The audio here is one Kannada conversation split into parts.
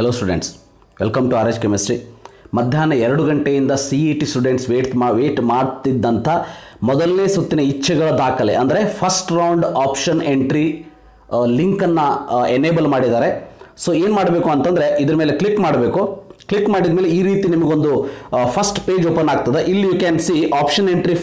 Hello students welcome to R H chemistry ಮಧ್ಯಾಹ್ನ ಎರಡು ಗಂಟೆಯಿಂದ C E T students wait ಮಾ ವೇಟ್ ಮಾಡ್ತಿದ್ದಂಥ ಮೊದಲನೇ ಸುತ್ತಿನ ಇಚ್ಛೆಗಳ ದಾಖಲೆ, ಅಂದರೆ ಫಸ್ಟ್ ರೌಂಡ್ ಆಪ್ಷನ್ ಎಂಟ್ರಿ ಲಿಂಕನ್ನು ಎನೇಬಲ್ ಮಾಡಿದ್ದಾರೆ. ಸೊ ಏನು ಮಾಡಬೇಕು ಅಂತಂದರೆ ಇದ್ರ ಮೇಲೆ ಕ್ಲಿಕ್ ಮಾಡಬೇಕು. ಕ್ಲಿಕ್ ಮಾಡಿದ ಮೇಲೆ ಈ ರೀತಿ ನಿಮಗೊಂದು ಫಸ್ಟ್ ಪೇಜ್ ಓಪನ್ ಆಗ್ತದೆ. ಇಲ್ಲಿ you can see option entry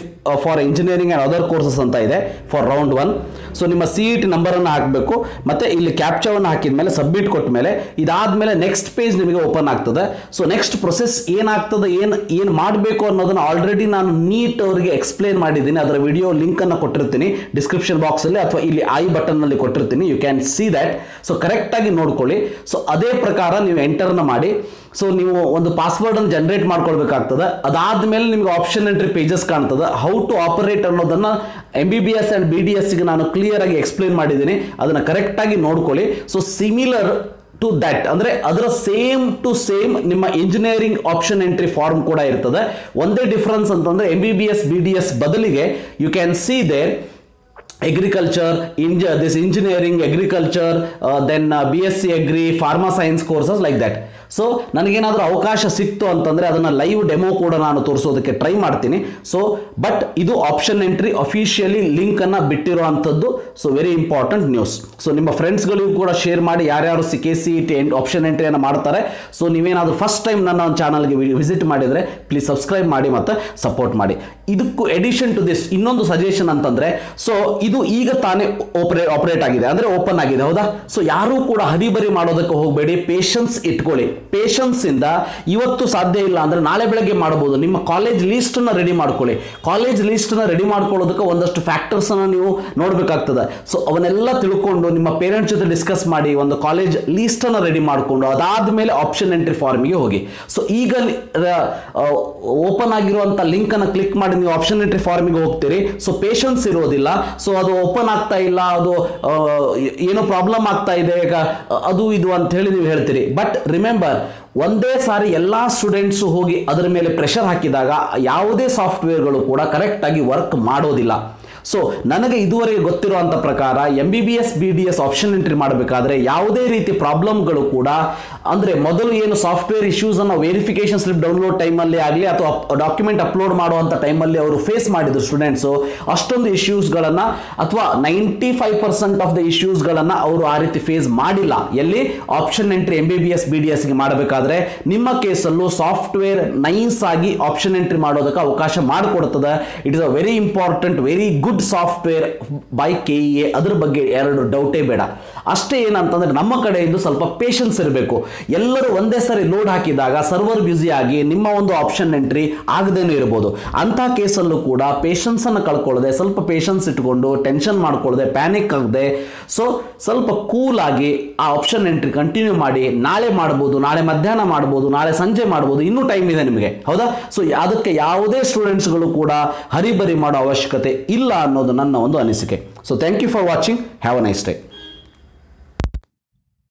for engineering and other courses ಅಂತ ಇದೆ ಫಾರ್ ರೌಂಡ್ ಒನ್ ಸೊ ನಿಮ್ಮ ಸೀಟ್ ನಂಬರನ್ನು ಹಾಕಬೇಕು. ಮತ್ತು ಇಲ್ಲಿ ಕ್ಯಾಪ್ಚಾವನ್ನು ಹಾಕಿದ ಮೇಲೆ ಸಬ್ಮಿಟ್ ಕೊಟ್ಟ ಮೇಲೆ ಇದಾದಮೇಲೆ ನೆಕ್ಸ್ಟ್ ಪೇಜ್ ನಿಮಗೆ ಓಪನ್ ಆಗ್ತದೆ. ಸೊ ನೆಕ್ಸ್ಟ್ ಪ್ರೊಸೆಸ್ ಏನಾಗ್ತದೆ, ಏನು ಏನು ಮಾಡಬೇಕು ಅನ್ನೋದನ್ನು ಆಲ್ರೆಡಿ ನಾನು ನೀಟ್ ಅವರಿಗೆ ಎಕ್ಸ್ಪ್ಲೇನ್ ಮಾಡಿದ್ದೀನಿ. ಅದರ ವಿಡಿಯೋ ಲಿಂಕನ್ನು ಕೊಟ್ಟಿರ್ತೀನಿ ಡಿಸ್ಕ್ರಿಪ್ಷನ್ ಬಾಕ್ಸಲ್ಲಿ ಅಥವಾ ಇಲ್ಲಿ ಐ ಬಟನ್ನಲ್ಲಿ ಕೊಟ್ಟಿರ್ತೀನಿ. You can see that so ಕರೆಕ್ಟಾಗಿ ನೋಡ್ಕೊಳ್ಳಿ. ಸೊ ಅದೇ ಪ್ರಕಾರ ನೀವು ಎಂಟರ್ನ ಮಾಡಿ. ಸೊ ನೀವು ಒಂದು ಪಾಸ್ವರ್ಡ್ ಅನ್ನು ಜನರೇಟ್ ಮಾಡ್ಕೊಳ್ಬೇಕಾಗ್ತದೆ. ಅದಾದ್ಮೇಲೆ ನಿಮ್ಗೆ ಆಪ್ಷನ್ ಎಂಟ್ರಿ ಪೇಜಸ್ ಕಾಣ್ತದೆ. ಹೌ ಟು ಆಪರೇಟ್ ಅನ್ನೋದನ್ನ M B B S and B D ಎಸ್ಗೆ ನಾನು ಕ್ಲಿಯರ್ ಆಗಿ ಎಕ್ಸ್ಪ್ಲೇನ್ ಮಾಡಿದ್ದೀನಿ. ಅದನ್ನು ಕರೆಕ್ಟಾಗಿ ನೋಡ್ಕೊಳ್ಳಿ. ಸೊ ಸಿಮಿಲರ್ ಟು ದಟ್ ಅಂದರೆ ಅದರ ಸೇಮ್ ಟು ಸೇಮ್ ನಿಮ್ಮ ಇಂಜಿನಿಯರಿಂಗ್ ಆಪ್ಷನ್ ಎಂಟ್ರಿ ಫಾರ್ಮ್ ಕೂಡ ಇರ್ತದೆ. ಒಂದೇ ಡಿಫ್ರೆನ್ಸ್ ಅಂತಂದ್ರೆ M B B S B D S ಬದಲಿಗೆ you can see there agriculture ಇಂಜ this engineering agriculture then B S C agri pharma science courses like that. So ನನಗೇನಾದರೂ ಅವಕಾಶ ಸಿಕ್ತು ಅಂತಂದರೆ ಅದನ್ನು ಲೈವ್ ಡೆಮೋ ಕೂಡ ನಾನು ತೋರಿಸೋದಕ್ಕೆ ಟ್ರೈ ಮಾಡ್ತೀನಿ. ಸೊ ಬಟ್ ಇದು ಆಪ್ಷನ್ ಎಂಟ್ರಿ ಅಫಿಷಿಯಲಿ ಲಿಂಕನ್ನು ಬಿಟ್ಟಿರೋ ಅಂಥದ್ದು so very important news so ನಿಮ್ಮ ಫ್ರೆಂಡ್ಸ್ಗಳಿಗೂ ಕೂಡ ಶೇರ್ ಮಾಡಿ, ಯಾರ್ಯಾರು C K C T option ಎಂಟ್ರಿಯನ್ನು ಮಾಡ್ತಾರೆ. ಸೊ ನೀವೇನಾದರೂ ಫಸ್ಟ್ ಟೈಮ್ ನನ್ನ ಒಂದು ಚಾನಲ್ಗೆ ವಿಸಿಟ್ ಮಾಡಿದರೆ ಪ್ಲೀಸ್ ಸಬ್ಸ್ಕ್ರೈಬ್ ಮಾಡಿ ಮತ್ತು ಸಪೋರ್ಟ್ ಮಾಡಿ. ಇದಕ್ಕೂ ಎಡಿಷನ್ ಟು ದಿಸ್ ಇನ್ನೊಂದು ಸಜೆಷನ್ ಅಂತಂದರೆ ಸೊ ಇದು ಈಗ ತಾನೇ ಓಪರೇ ಆಪರೇಟ್ ಆಗಿದೆ. ಅಂದರೆ ಓಪನ್ ಆಗಿದೆ, ಹೌದಾ? ಸೊ ಯಾರೂ ಕೂಡ ಹರಿಬರಿ ಮಾಡೋದಕ್ಕೆ ಹೋಗಬೇಡಿ ಪೇಷನ್ಸ್ ಇಟ್ಕೊಳ್ಳಿ. ಪೇಷನ್ಸ್ ಇಂದ ಇವತ್ತು ಸಾಧ್ಯ ಇಲ್ಲ ಅಂದ್ರೆ ನಾಳೆ ಬೆಳಗ್ಗೆ ಮಾಡಬಹುದು. ನಿಮ್ಮ ಕಾಲೇಜ್ ಲೀಸ್ಟ್ನ ರೆಡಿ ಮಾಡ್ಕೊಳ್ಳಿ. ಕಾಲೇಜ್ ಲೀಸ್ಟ್ನ ರೆಡಿ ಮಾಡ್ಕೊಳ್ಳೋದಕ್ಕೆ ಒಂದಷ್ಟು ಫ್ಯಾಕ್ಟರ್ಸ್ ಅನ್ನ ನೀವು ನೋಡ್ಬೇಕಾಗ್ತದೆ. ಸೊ ಅವನ್ನೆಲ್ಲ ತಿಳ್ಕೊಂಡು ನಿಮ್ಮ ಪೇರೆಂಟ್ಸ್ ಜೊತೆ ಡಿಸ್ಕಸ್ ಮಾಡಿ ಒಂದು ಕಾಲೇಜ್ ಲೀಸ್ಟ್ ಅನ್ನ ರೆಡಿ ಮಾಡಿಕೊಂಡು ಅದಾದ್ಮೇಲೆ ಆಪ್ಷನ್ ಎಂಟ್ರಿ ಫಾರ್ಮಿಗೆ ಹೋಗಿ. ಸೊ ಈಗ ಓಪನ್ ಆಗಿರುವಂತ ಲಿಂಕ್ ಅನ್ನ ಕ್ಲಿಕ್ ಮಾಡಿ ನೀವು ಆಪ್ಷನ್ ಎಂಟ್ರಿ ಫಾರ್ಮಿಗೆ ಹೋಗ್ತೀರಿ. ಸೊ ಪೇಷನ್ಸ್ ಇರೋದಿಲ್ಲ. ಸೊ ಅದು ಓಪನ್ ಆಗ್ತಾ ಇಲ್ಲ, ಅದು ಏನೋ ಪ್ರಾಬ್ಲಮ್ ಆಗ್ತಾ ಇದೆ, ಈಗ ಅದು ಇದು ಅಂತ ಹೇಳಿ ನೀವು ಹೇಳ್ತೀರಿ. ಬಟ್ ರಿಮೆಂಬರ್ ಒಂದೇ ಸಾರಿ ಎಲ್ಲ ಸ್ಟೂಡೆಂಟ್ಸು ಹೋಗಿ ಅದರ ಮೇಲೆ ಪ್ರೆಷರ್ ಹಾಕಿದಾಗ ಯಾವುದೇ ಸಾಫ್ಟ್ವೇರ್ಗಳು ಕೂಡ ಕರೆಕ್ಟಾಗಿ ವರ್ಕ್ ಮಾಡೋದಿಲ್ಲ. ಸೊ ನನಗೆ ಇದುವರೆಗೆ ಗೊತ್ತಿರುವಂಥ ಪ್ರಕಾರ M B B S B D S option entry ಮಾಡಬೇಕಾದ್ರೆ ಯಾವುದೇ ರೀತಿ ಪ್ರಾಬ್ಲಮ್ಗಳು ಕೂಡ, ಅಂದರೆ ಮೊದಲು ಏನು ಸಾಫ್ಟ್ವೇರ್ ಇಶ್ಯೂಸನ್ನು ವೆರಿಫಿಕೇಶನ್ ಸ್ಲಿಪ್ ಡೌನ್ಲೋಡ್ ಟೈಮಲ್ಲಿ ಆಗಲಿ ಅಥವಾ ಡಾಕ್ಯುಮೆಂಟ್ ಅಪ್ಲೋಡ್ ಮಾಡುವಂಥ ಟೈಮಲ್ಲಿ ಅವರು ಫೇಸ್ ಮಾಡಿದ್ರು ಸ್ಟೂಡೆಂಟ್ಸು ಅಷ್ಟೊಂದು ಇಶ್ಯೂಸ್ಗಳನ್ನು ಅಥವಾ ninety five percent of the ಇಶ್ಯೂಸ್ಗಳನ್ನು ಅವರು ಆ ರೀತಿ ಫೇಸ್ ಮಾಡಿಲ್ಲ. ಎಲ್ಲಿ? Option entry M B B S B D ಎಸ್ಗೆ ಮಾಡಬೇಕಾದ್ರೆ ನಿಮ್ಮ ಕೇಸಲ್ಲೂ ಸಾಫ್ಟ್ವೇರ್ ನೈಸ್ ಆಗಿ ಆಪ್ಷನ್ ಎಂಟ್ರಿ ಮಾಡೋದಕ್ಕೆ ಅವಕಾಶ ಮಾಡಿಕೊಡುತ್ತದೆ it is a very important very good software by K E A ಅದ್ರ ಬಗ್ಗೆ ಎರಡು ಡೌಟೇ ಬೇಡ. ಅಷ್ಟೇ ಏನಂತಂದ್ರೆ ನಮ್ಮ ಕಡೆಯಿಂದ ಸ್ವಲ್ಪ ಪೇಷನ್ಸ್ ಇರಬೇಕು. ಎಲ್ಲರೂ ಒಂದೇ ಸರಿ ಲೋಡ್ ಹಾಕಿದಾಗ ಸರ್ವರ್ ಬ್ಯುಸಿ ಆಗಿ ನಿಮ್ಮ ಒಂದು ಆಪ್ಷನ್ ಎಂಟ್ರಿ ಆಗದೇನೂ ಇರ್ಬೋದು. ಅಂಥ ಕೇಸಲ್ಲೂ ಕೂಡ ಪೇಷನ್ಸ್ ಅನ್ನು ಕಳ್ಕೊಳ್ಳದೆ, ಸ್ವಲ್ಪ ಪೇಷನ್ಸ್ ಇಟ್ಕೊಂಡು ಟೆನ್ಷನ್ ಮಾಡ್ಕೊಳ್ಳದೆ ಪ್ಯಾನಿಕ್ ಆಗದೆ ಸೊ ಸ್ವಲ್ಪ ಕೂಲ್ ಆಗಿ ಆ ಆಪ್ಷನ್ ಎಂಟ್ರಿ ಕಂಟಿನ್ಯೂ ಮಾಡಿ, ನಾಳೆ ಮಾಡ್ಬೋದು, ನಾಳೆ ಮಧ್ಯಾಹ್ನ ಮಾಡ್ಬೋದು, ನಾಳೆ ಸಂಜೆ ಮಾಡ್ಬೋದು, ಇನ್ನೂ ಟೈಮ್ ಇದೆ ನಿಮಗೆ. ಹೌದಾ? ಸೊ ಅದಕ್ಕೆ ಯಾವುದೇ ಸ್ಟೂಡೆಂಟ್ಸ್ಗಳು ಕೂಡ ಹರಿಬರಿ ಮಾಡೋ ಅವಶ್ಯಕತೆ ಇಲ್ಲ ಅನ್ನೋದು ನನ್ನ ಒಂದು ಅನಿಸಿಕೆ. So thank you for watching have a nice day